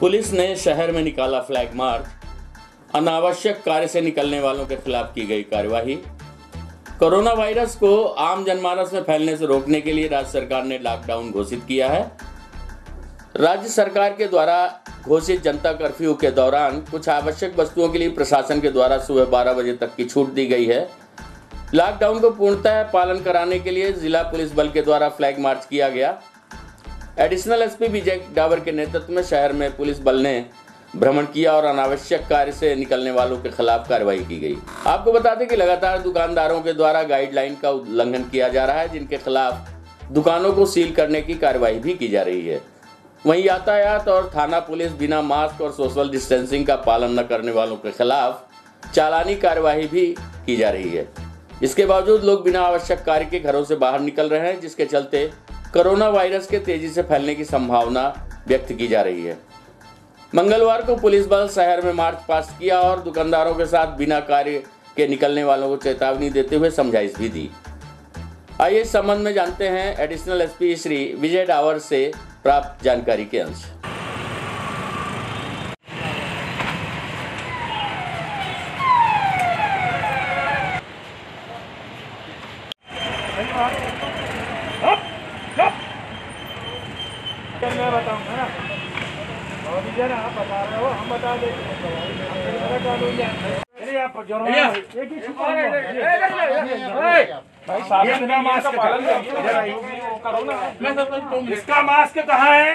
Police ने शहर में निकाला फ्लैग मार्च अनावश्यक कार्य से निकलने वालों के खिलाफ की गई कार्यवाही। कोरोना वायरस को आम जनमानस में फैलने से रोकने के लिए राज्य सरकार ने लॉकडाउन घोषित किया है। राज्य सरकार के द्वारा घोषित जनता कर्फ्यू के दौरान कुछ आवश्यक वस्तुओं के लिए प्रशासन के द्वारा सुबह 12 बजे तक की छूट दी गई है। लॉकडाउन को पूर्णतः पालन कराने के लिए जिला पुलिस बल के द्वारा फ्लैग मार्च किया गया। एडिशनल एसपी विजय डावर के नेतृत्व में शहर में पुलिस बल ने भ्रमण किया और अनावश्यक कार्य से निकलने वालों के खिलाफ कार्रवाई की गई। आपको बता दें कि लगातार दुकानदारों के द्वारा गाइडलाइन का उल्लंघन किया जा रहा है, जिनके खिलाफ दुकानों को सील करने की कार्रवाई भी की जा रही है। वहीं यातायात और थाना पुलिस बिना मास्क और सोशल डिस्टेंसिंग का पालन न करने वालों के खिलाफ चालानी कार्यवाही भी की जा रही है। इसके बावजूद लोग बिना आवश्यक कार्य के घरों से बाहर निकल रहे हैं, जिसके चलते कोरोना वायरस के तेज़ी से फैलने की संभावना व्यक्त की जा रही है। मंगलवार को पुलिस बल शहर में मार्च पास किया और दुकानदारों के साथ बिना कार्य के निकलने वालों को चेतावनी देते हुए समझाइश भी दी। आइए इस संबंध में जानते हैं एडिशनल एसपी श्री विजय डावर से प्राप्त जानकारी के अंश। मैं बताऊँगा ना। और ना आप बता रहे हो हम बता देंगे भाई बिना मास्क करो ना। इसका मास्क कहाँ है?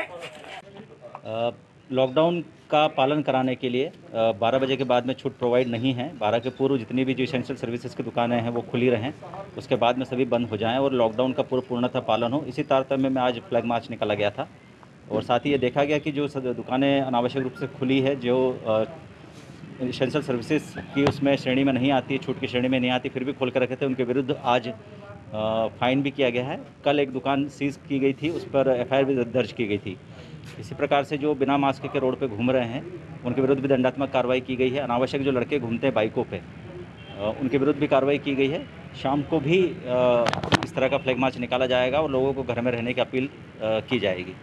लॉकडाउन का पालन कराने के लिए बारह बजे के बाद में छूट प्रोवाइड नहीं है। बारह के पूर्व जितनी भी जो इसेंशियल सर्विसेज़ की दुकानें हैं वो खुली रहें। उसके बाद में सभी बंद हो जाएँ और लॉकडाउन का पूर्ण पूर्णतः पालन हो। इसी तारतम्य में आज फ्लैग मार्च निकाला गया था। और साथ ही ये देखा गया कि जो दुकानें अनावश्यक रूप से खुली है जो इसेंशियल सर्विसेज़ की उसमें श्रेणी में नहीं आती छूट की श्रेणी में नहीं आती फिर भी खोल कर रखे थे उनके विरुद्ध आज फाइन भी किया गया है। कल एक दुकान सीज की गई थी उस पर एफआईआर भी दर्ज की गई थी। इसी प्रकार से जो बिना मास्क के रोड पे घूम रहे हैं उनके विरुद्ध भी दंडात्मक कार्रवाई की गई है। अनावश्यक जो लड़के घूमते हैं बाइकों पे अ, उनके विरुद्ध भी कार्रवाई की गई है। शाम को भी इस तरह का फ्लैग मार्च निकाला जाएगा और लोगों को घर में रहने की अपील की जाएगी।